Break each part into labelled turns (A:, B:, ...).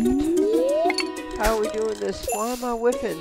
A: whiffed. How are we doing this? Why am I whiffing?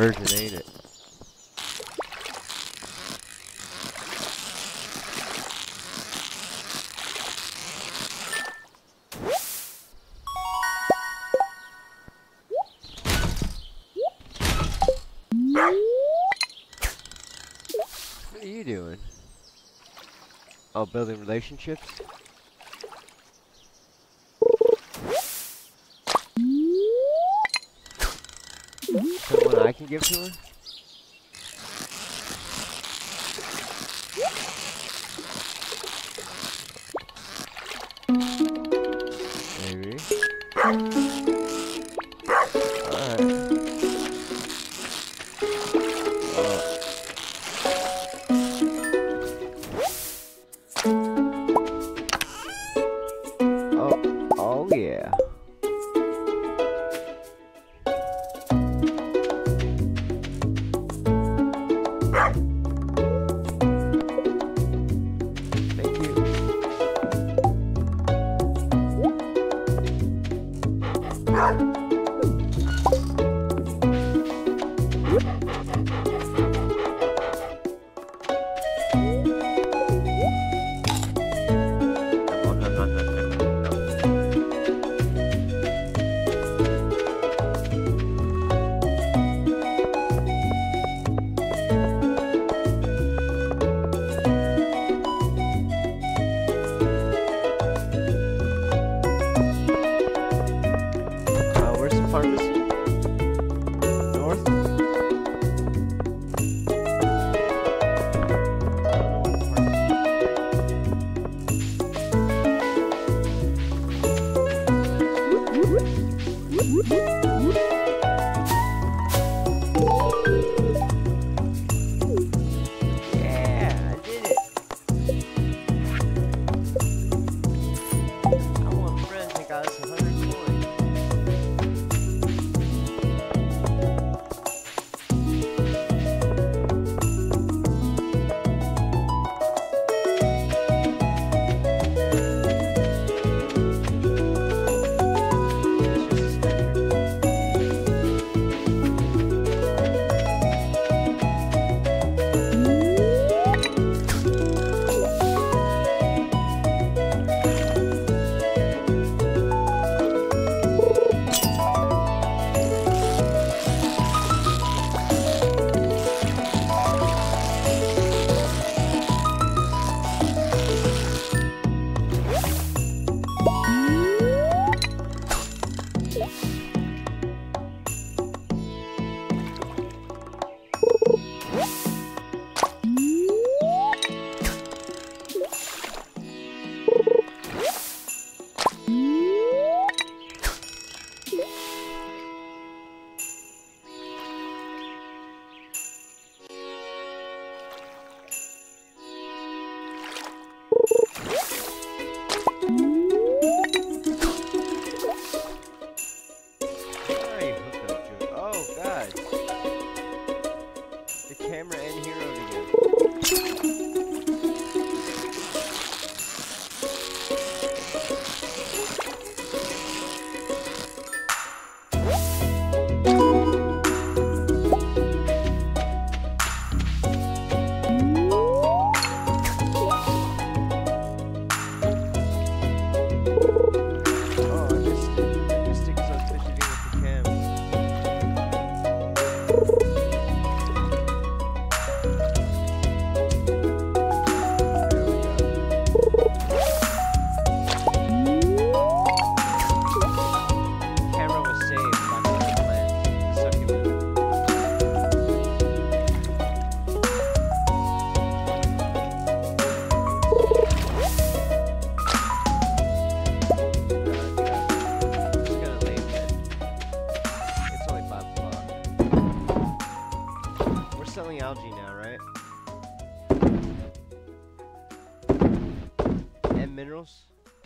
A: urgent, ain't it? What are you doing? Oh, building relationships? Give to her?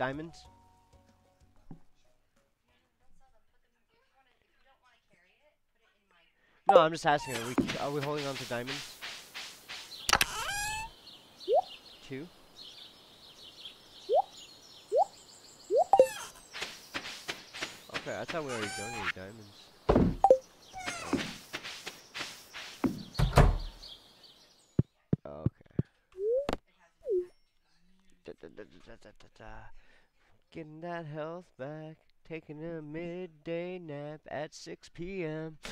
A: Diamonds? No, I'm just asking. Are we are we holding on to diamonds? Two. Okay, I thought we already donated diamonds. Okay. Da, da, da, Getting that health back. Taking a midday nap at 6 p.m.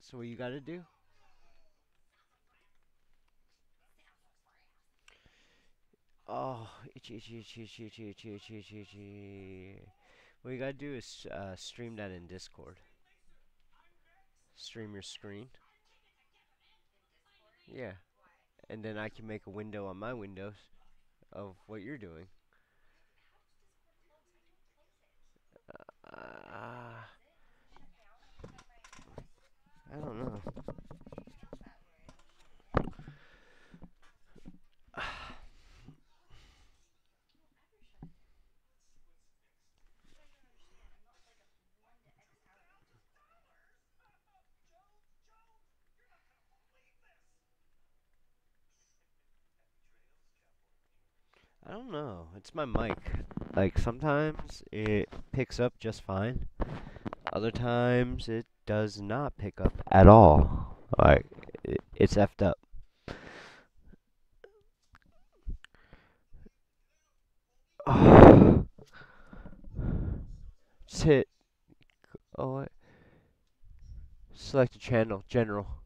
A: so what you gotta do? Oh, itchy, itchy, itchy, itchy, itchy, itchy, itchy, itchy. What you gotta do is uh, stream that in Discord. Stream your screen. Yeah. And then I can make a window on my windows of what you're doing. Uh, I don't know. I don't know. It's my mic. Like sometimes it picks up just fine. Other times it does not pick up at all. Like it, it's effed up. Just hit. Oh. Select a channel. General.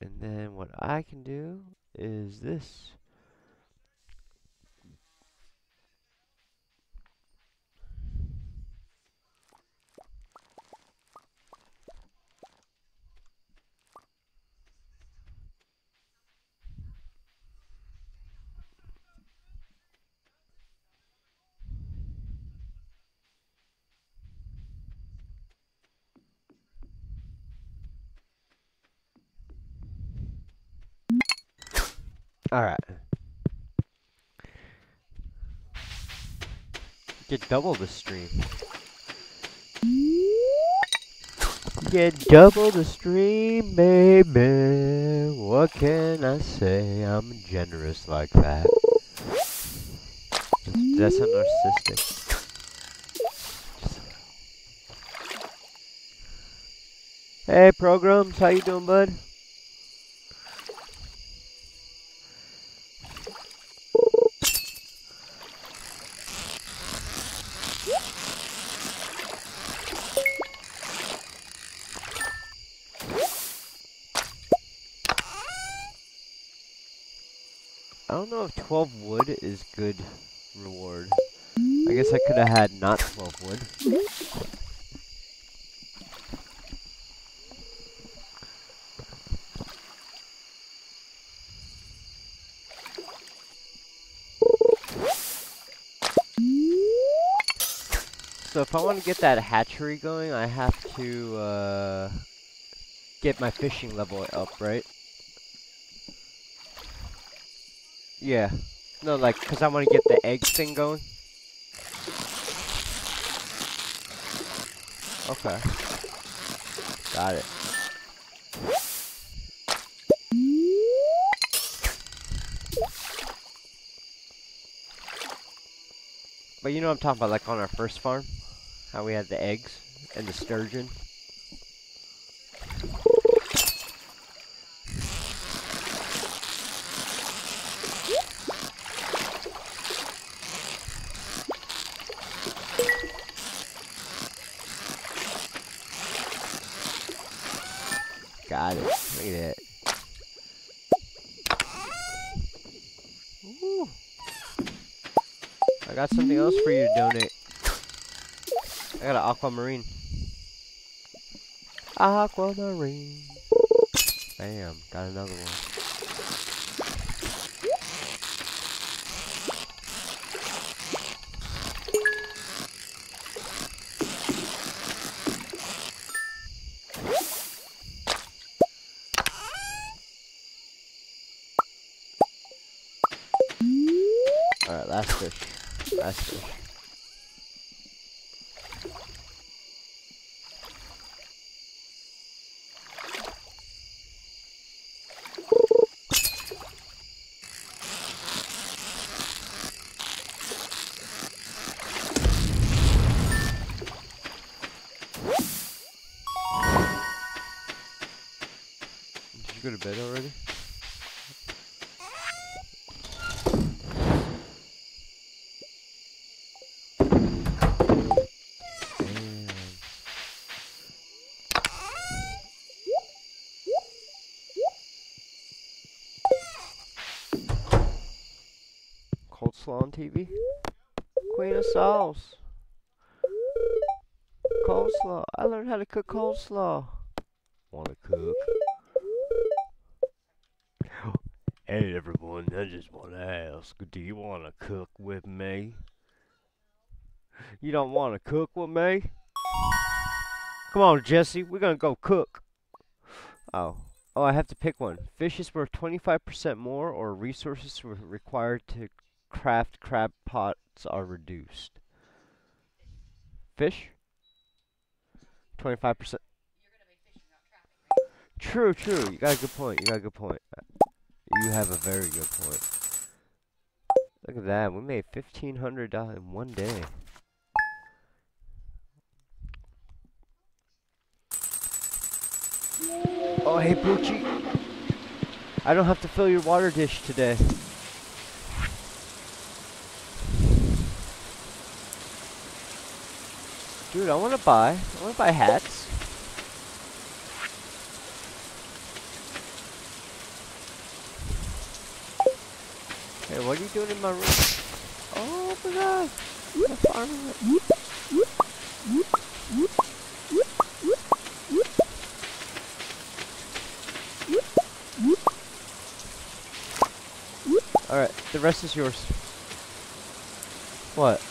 A: And then what I can do is this. Alright. Get double the stream. Get double the stream, baby. What can I say? I'm generous like that. That's a narcissistic. Hey, programs, how you doing, bud? 12 wood is good reward. I guess I could have had not 12 wood. So if I want to get that hatchery going, I have to uh, get my fishing level up, right? Yeah. No, like, because I want to get the egg thing going. Okay. Got it. But you know what I'm talking about, like on our first farm? How we had the eggs and the sturgeon. Got it. Look at that. Ooh. I got something else for you to donate. I got an aquamarine. Aquamarine. Bam, got another one. podcast. TV. Queen of sauce. Coleslaw. I learned how to cook coleslaw. Wanna cook? Hey everyone, I just wanna ask, do you wanna cook with me? You don't wanna cook with me? Come on, Jesse, we're gonna go cook. Oh. Oh, I have to pick one. Fish is worth 25% more, or resources required to craft crab pots are reduced. Fish? 25%. True, true. You got a good point. You got a good point. You have a very good point. Look at that. We made $1,500 in one day. Oh, hey, Poochie. I don't have to fill your water dish today. Dude, I want to buy. I want to buy hats. Hey, what are you doing in my room? Oh my god! I'm farming Alright, the rest is yours. What?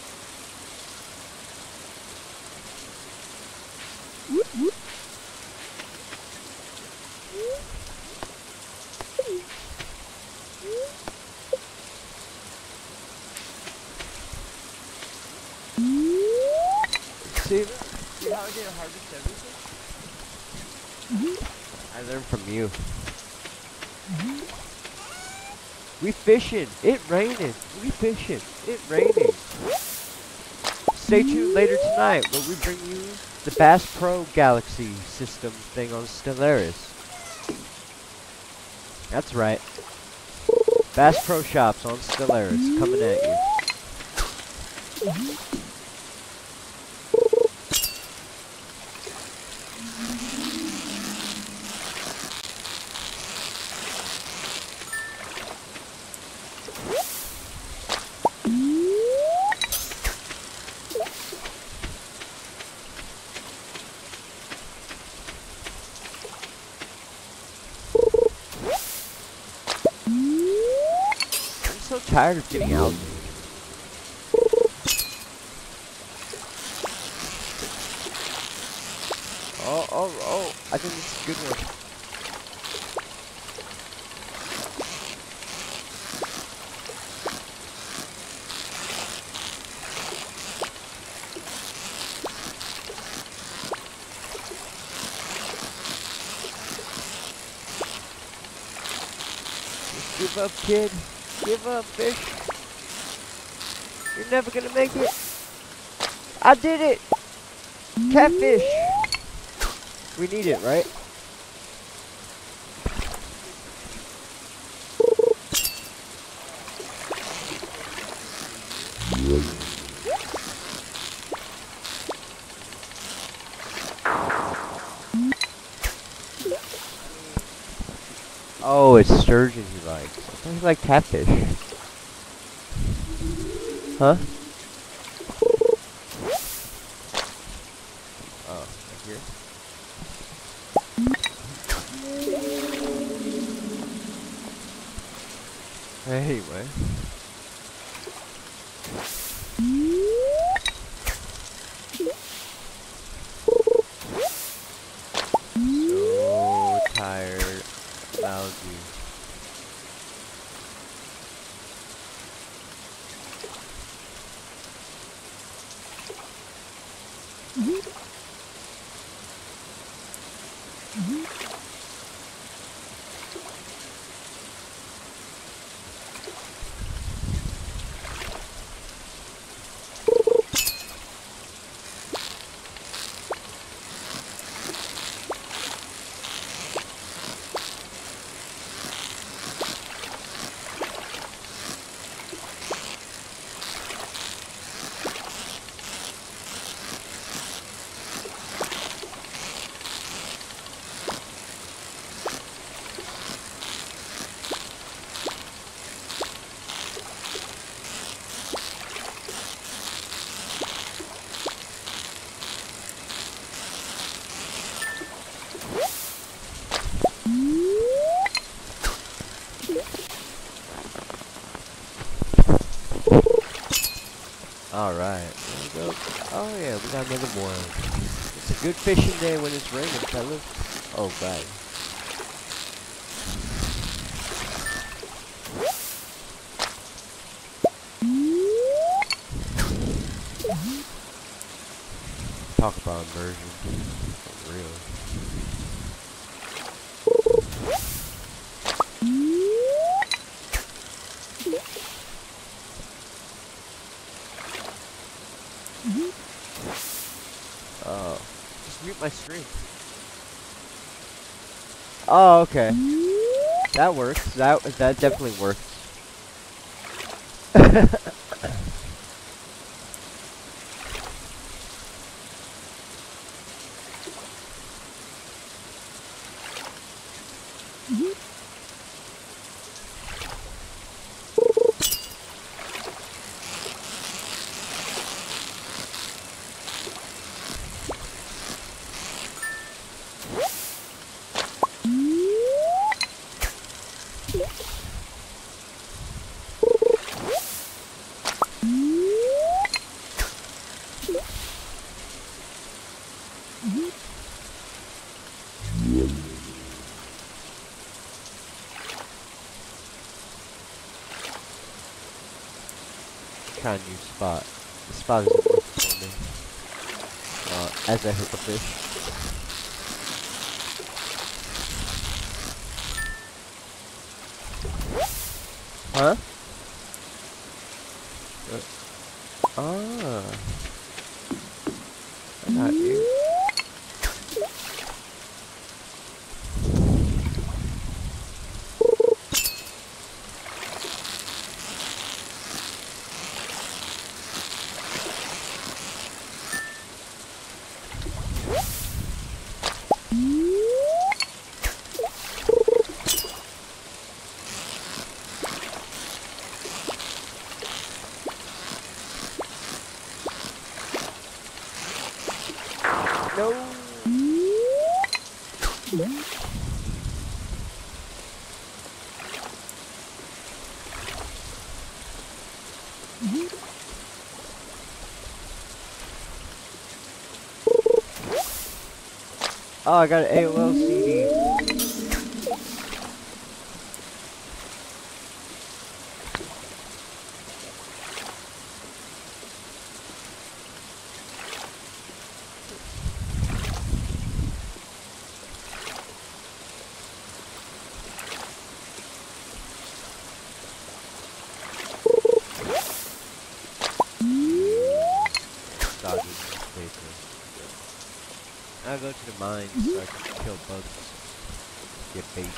A: See, see how I did harvest everything? I learned from you. We fishing. It raining. We fishing. It raining. Stay tuned later tonight where we bring you the Bass Pro Galaxy system thing on Stellaris. That's right. Bass Pro Shops on Stellaris coming at you. I'm so tired of getting out. Oh, oh, oh. I think it's a good one. Give up, kid. Give up, fish. You're never gonna make it. I did it! Catfish! We need it, right? Oh, it's sturgeon he he liked catfish. Huh? Uhum. Alright, there we go. Oh yeah, we got another one. It's a good fishing day when it's raining, fellas. Oh god. Talk about immersion. For real. Mm-hmm. Oh, just mute my stream. Oh, okay. Mm-hmm. That works. That that definitely works. Try a new spot. Me. Uh, as hit the fish. Huh? Uh, ah. I got you. No. Oh, I got an AOL CD. Soggy newspaper. I'll go to the mines so I can kill bugs. Get bait.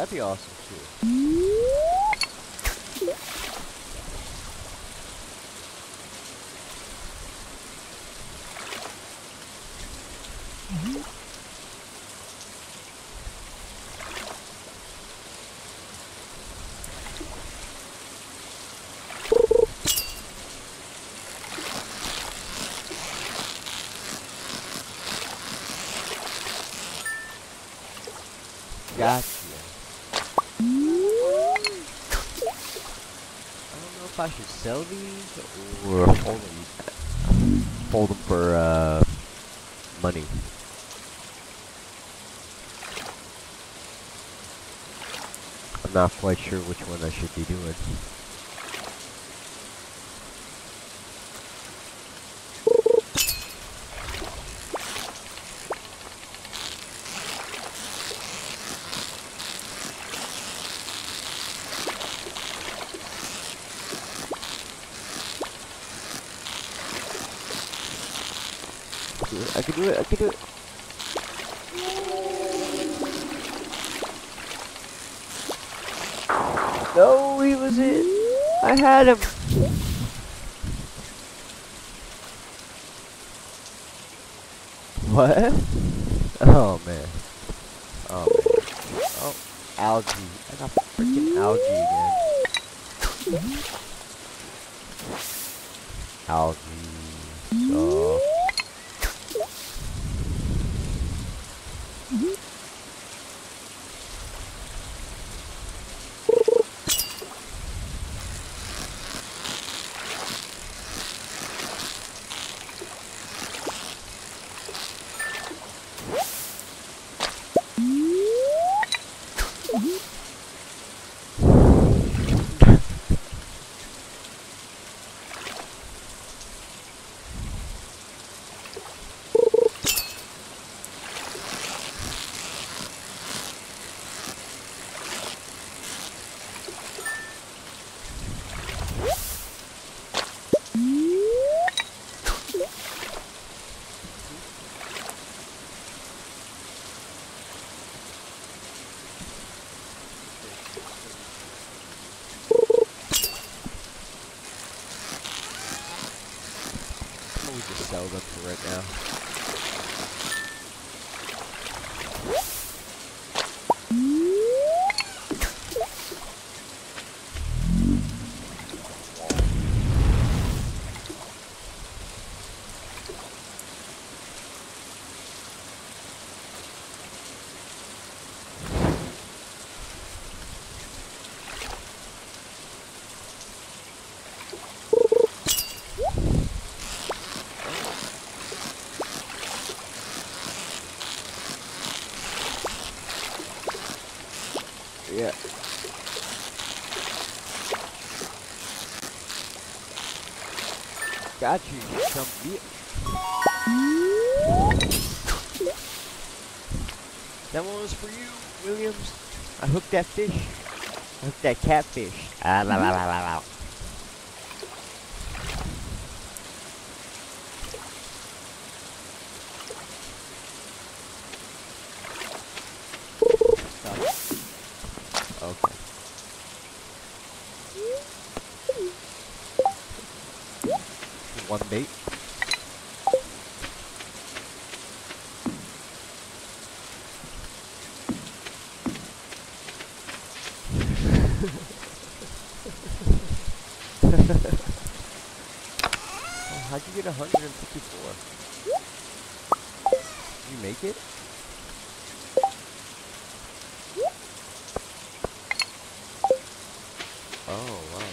A: That'd be awesome too. Gotcha. I don't know if I should sell these or hold them, hold them for uh, money. I'm not quite sure which one I should be doing. I can do it, I can do it. No, he was in. I had him. What?
B: Oh man. Oh man. Oh, algae. I got freaking algae again. Algae. So. Some bitch. That one was for you, Williams. I hooked that fish. I hooked that catfish. Ah, la, la, la, la, la. Okay. One bait. Oh, how'd you get 154? Did you make it? Oh, wow.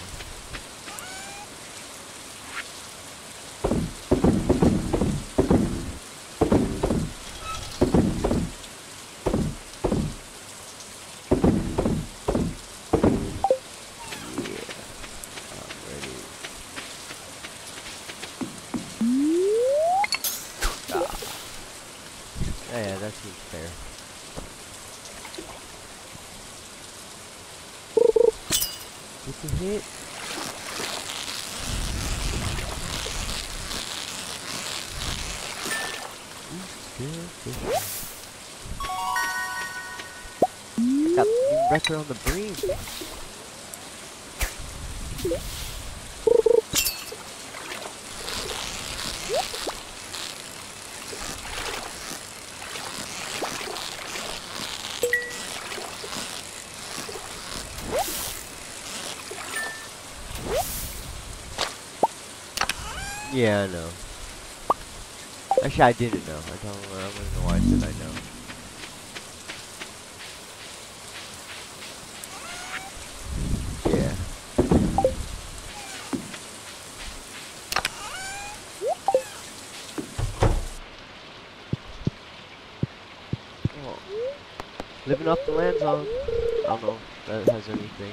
B: Yeah, I'm ready. Ah. Yeah, yeah, that seems fair. Get the hit. Ooh, good fish. Got the record on the bream. Yeah, I know. Actually, I didn't know. I don't, I don't know why I said I know. Yeah. Oh. Living off the land zone. I don't know if that has anything.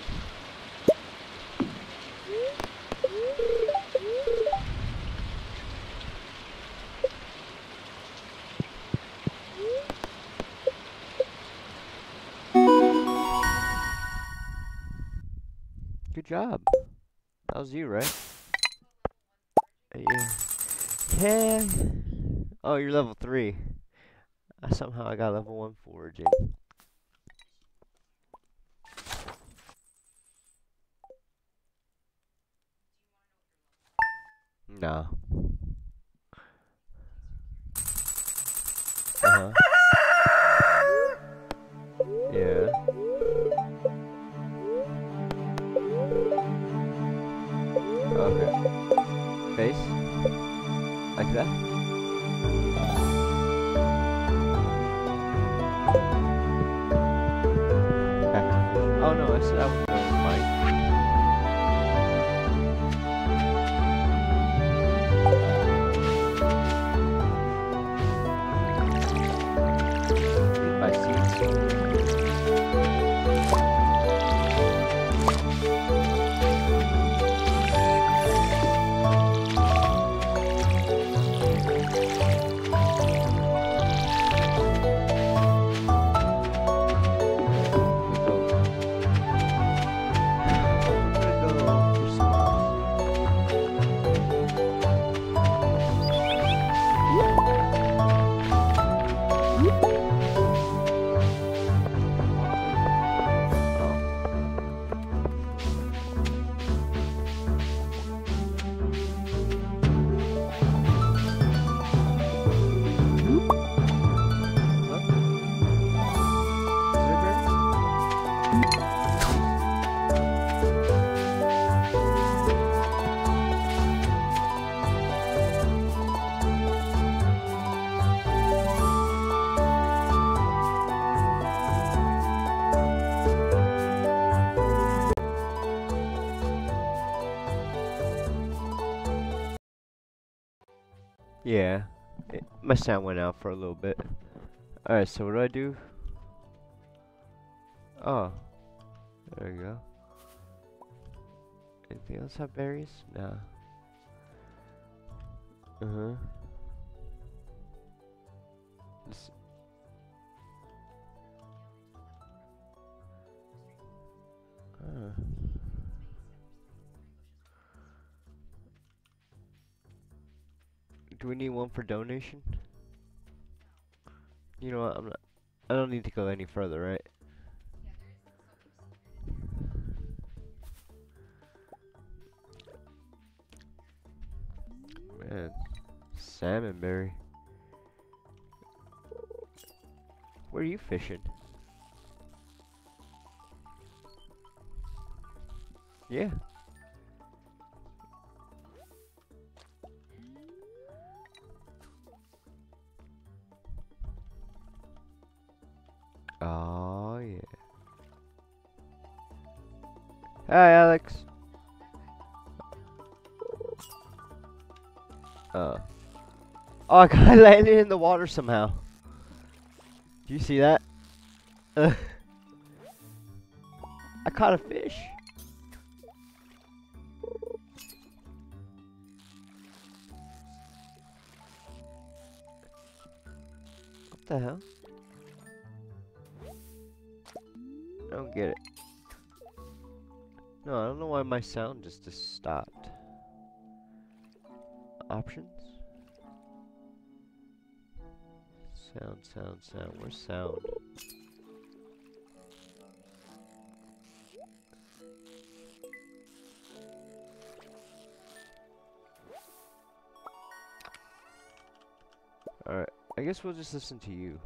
B: Good job. That was you, right? Yeah. Yeah. Oh, you're level three. Uh, somehow I got level one foraging. No. Uh huh.
A: My sound went out for a little bit. Alright, so what do I do? Oh, there we go. Anything else have berries? Nah. Uh huh. Do we need one for donation? You know what? I'm not. I don't need to go any further, right? Man, salmon berry. Where are you fishing? Yeah. Hi, Alex. Uh. Oh, I got landed in the water somehow. Do you see that? Uh, I caught a fish. My sound just, stopped. Options? Sound, sound, sound. Where's sound? Alright, I guess we'll just listen to you.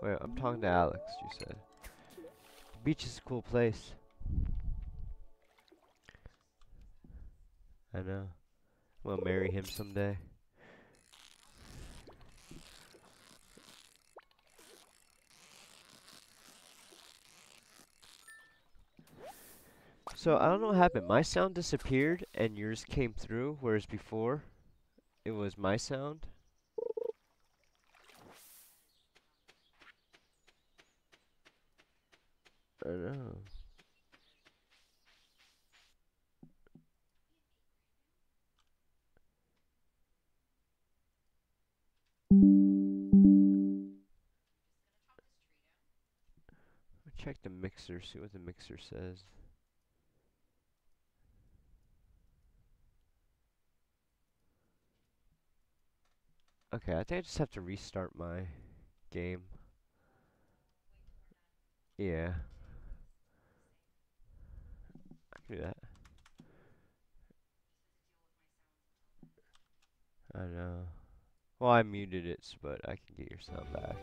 A: Wait, I'm talking to Alex, you said. Beach is a cool place. I know. We'll marry him someday. So I don't know what happened. My sound disappeared and yours came through, whereas before it was my sound. I know. Check the mixer, see what the mixer says. Okay, I think I just have to restart my game. Yeah. I can do that. I know. Well, I muted it, but I can get your sound back.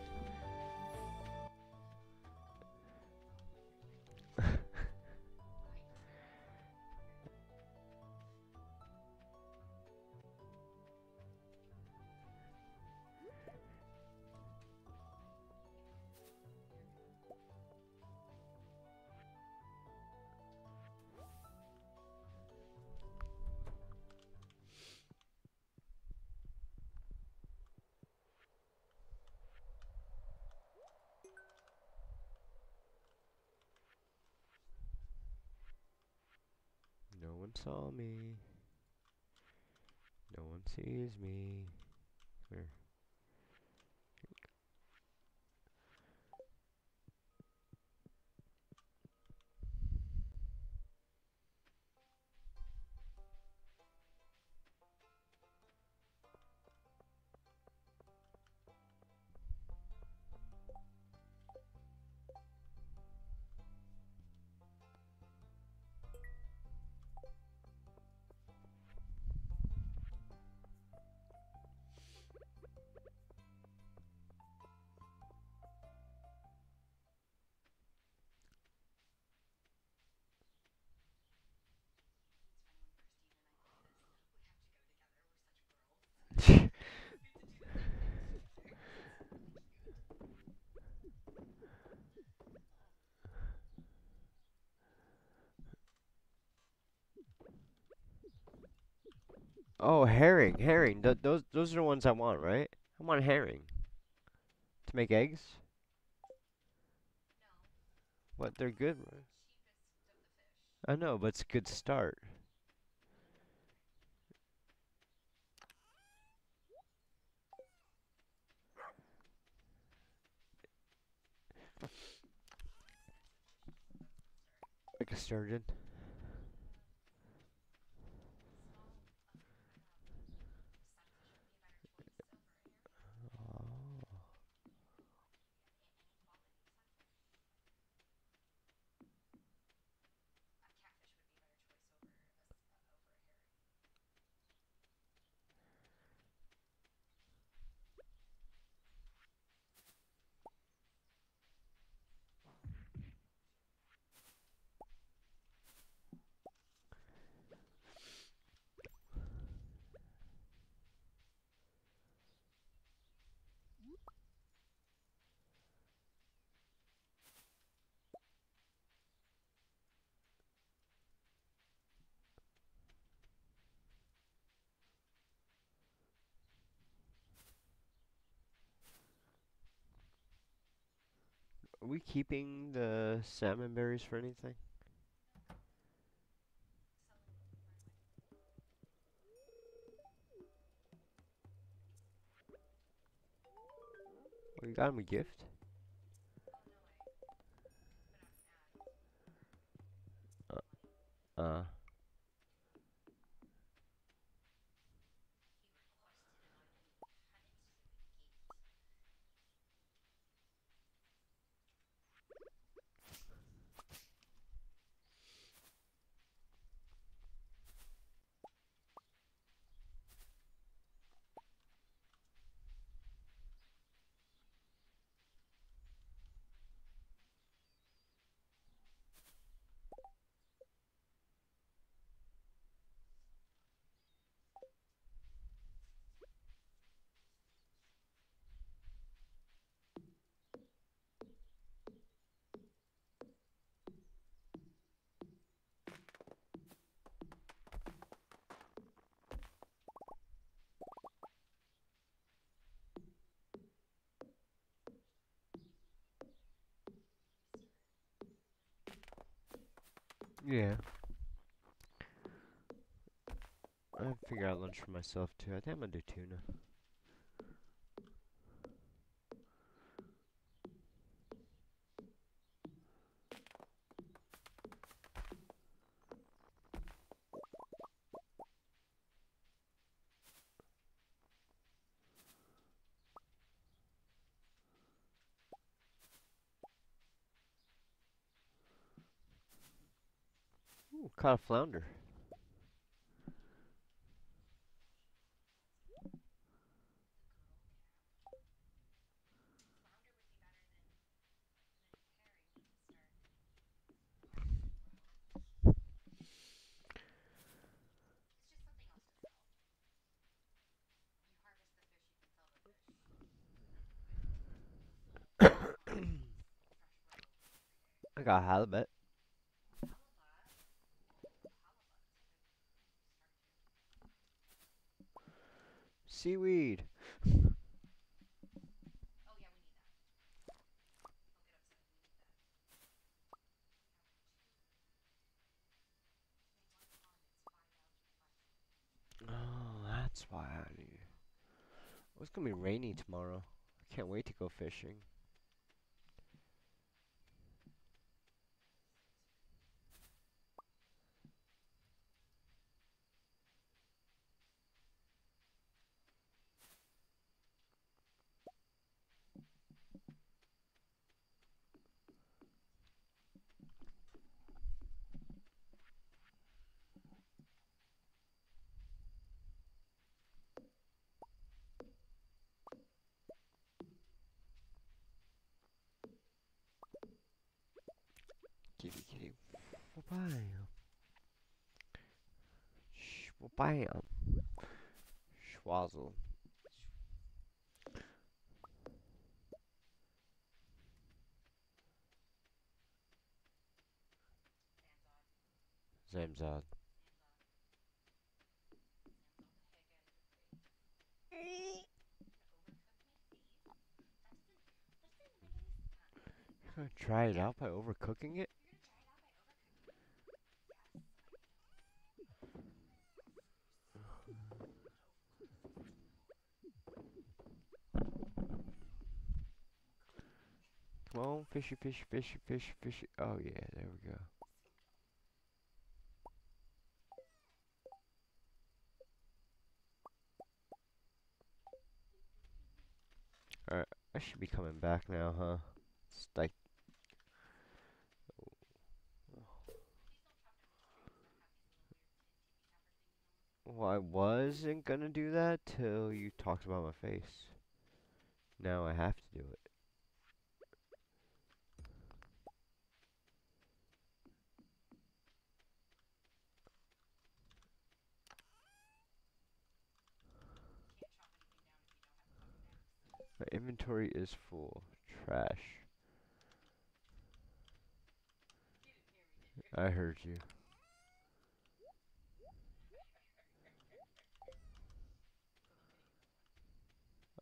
B: Saw me. No one sees me. Oh, herring, herring. Th those those are the ones I want, right? I want herring. To make eggs? What? They're good. right? I know, but it's a good start. Like a sturgeon. We keeping the salmon berries for anything? You got him a gift? Uh. uh. Yeah. I figure out lunch for myself too. I think I'm gonna do tuna. Ooh, caught a flounder. I got halibut. Seaweed. Oh, that's why I need. It's gonna be rainy tomorrow. I can't wait to go fishing. Bam. Schwazzle. Zamzad. You're try it out by overcooking it? Come on, fishy, fishy, fishy, fishy, fishy. Oh yeah, there we go. Alright, I should be coming back now, huh? It's like... Well, I wasn't gonna do that till you talked about my face. Now I have to do it. My inventory is full. Trash. I heard you.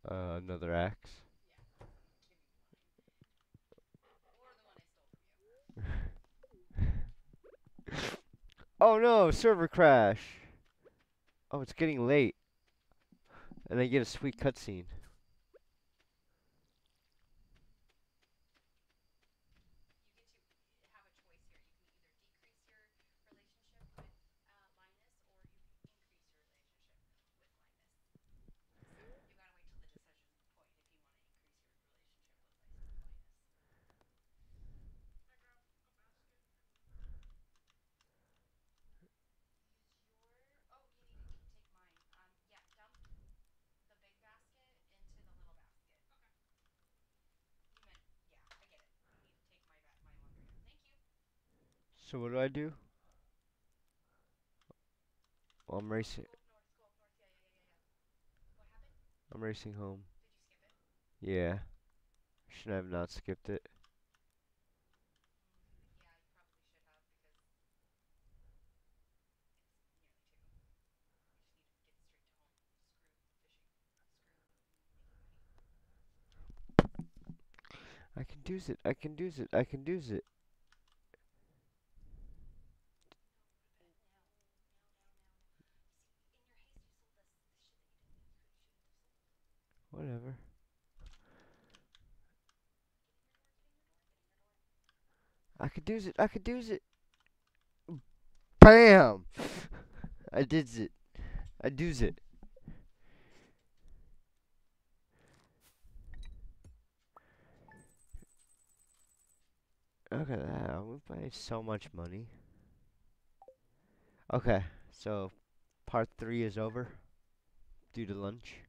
B: Uh, another axe. oh no, server crash. Oh, it's getting late. And I get a sweet cutscene. So what do I do? Well, I'm racing. I'm racing home. Yeah. Should I have not skipped it? I can do it. I can do it. I can do it. I could do it. I could do it. Bam! I did it. I do it. Look at that. We made so much money. Okay, so part three is over due to lunch.